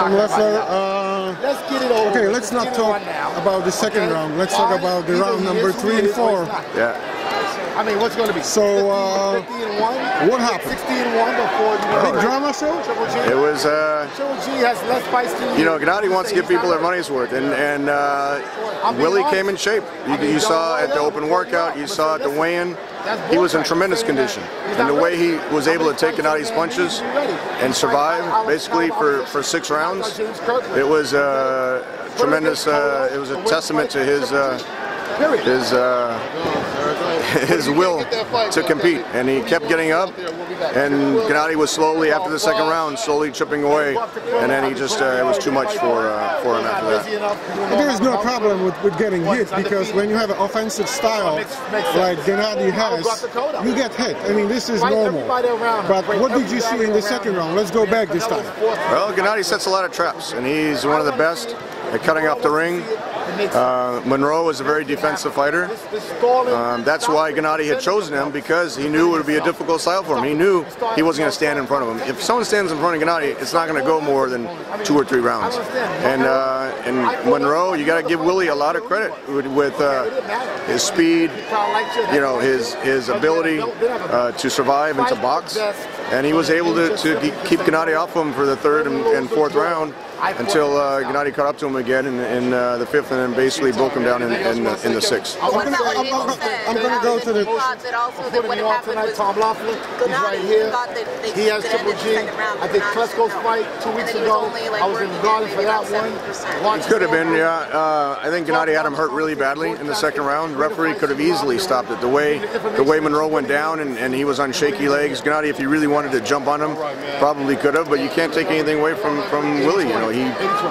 Tom not gonna Loeffler. fight out. Uh, Let's get it over. okay, with. let's not talk about the second Okay? round. Let's talk Fine. about the Either round number three and is or he's four. Yeah. I mean, what's going to be? So, 50, uh, 50 and one. what happened? 60 and one before you know. Big drama show? Triple G. It was, uh, Triple G has less fights than you know, Gennady wants to give people their money's worth, and and uh, Willie came in shape. You, you saw at the open workout, you saw at the weigh-in, he was in tremendous condition, and the way he was able to take Gennady's punches and survive basically for for six rounds, it was uh, tremendous. Uh, it was a testament to his. Uh, his uh, his will to compete, and he kept getting up. And Gennady was slowly, after the second round, slowly chipping away, and then he just uh, it was too much for uh, for him after that. There is no problem with, with getting hit because when you have an offensive style like Gennady has, you get hit. I mean, this is normal. But what did you see in the second round? Let's go back this time. Well, Gennady sets a lot of traps, and he's one of the best at cutting off the ring. Uh, Monroe was a very defensive fighter. Um, that's why Gennady had chosen him because he knew it would be a difficult style for him. He knew he wasn't going to stand in front of him. If someone stands in front of Gennady, it's not going to go more than two or three rounds. And uh, and Monroe, you got to give Willie a lot of credit with, uh, his speed, you know, his his ability uh, to survive and to box. And he was able to, to keep Gennady off him for the third and, and fourth round until uh, Gennady caught up to him again in, in uh, the fifth and then basically broke him down in, in, the, in the sixth. I'm gonna, I'm, I'm, I'm gonna go to the. that also that what on happened tonight, Tom Loeffler, he's right here. that He has could Triple end it G. in the second round, I but think not Klitschko's just fight two weeks then he was ago, I was in working the garden for that one. 70%. Could have been, yeah. Uh, I think Gennady had him hurt really badly in the second round. The Referee could have easily stopped it. The way the way Monroe went down and, and he was on shaky legs. Gennady, if he really wanted to jump on him, probably could have. But you can't take anything away from from Willie. You know, he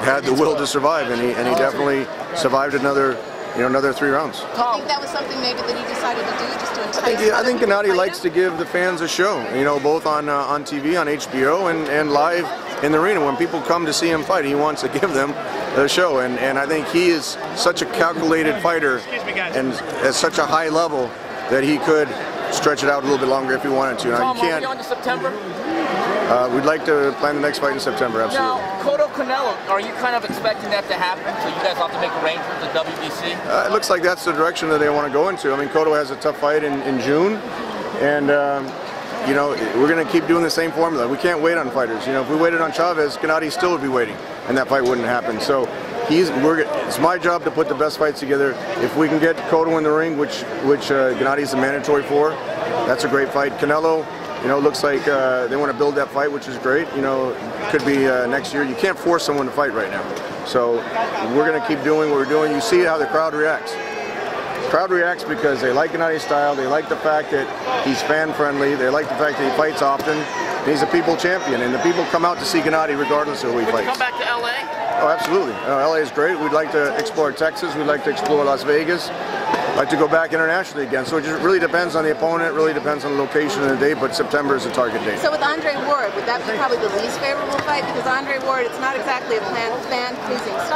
had the will to survive, and he and he definitely survived another you know another three rounds. Do you think that was something maybe that he decided to do just to entice I think, I think Gennady likes him? to give the fans a show, you know, both on uh, on TV, on HBO, and, and live in the arena. When people come to see him fight, he wants to give them the show, and, and I think he is such a calculated fighter and at such a high level that he could stretch it out a little bit longer if he wanted to. Now, Tom, you can't. on to September? Uh, we'd like to plan the next fight in September, absolutely. Now, Cotto Canelo, are you kind of expecting that to happen? So you guys have to make arrangements with the WBC? Uh, it looks like that's the direction that they want to go into. I mean, Cotto has a tough fight in, in June, and um, you know we're going to keep doing the same formula. We can't wait on fighters. You know, if we waited on Chavez, Gennady still would be waiting, and that fight wouldn't happen. So he's we're, it's my job to put the best fights together. If we can get Cotto in the ring, which which uh, Gennady's the mandatory for, that's a great fight. Canelo. You know, looks like uh, they want to build that fight, which is great. You know, could be uh, next year. You can't force someone to fight right now. So we're going to keep doing what we're doing. You see how the crowd reacts. Crowd reacts because they like Gennady's style. They like the fact that he's fan friendly. They like the fact that he fights often. He's a people champion, and the people come out to see Gennady regardless of who he Would fights. come back to LA? Oh, absolutely. Uh, LA is great. We'd like to explore Texas. We'd like to explore Las Vegas. I'd Like to go back internationally again. So it just really depends on the opponent. Really depends on the location and the date. But September is the target date. So with Andre Ward, would that be probably the least favorable fight? Because Andre Ward, it's not exactly a fan- fan-pleasing style.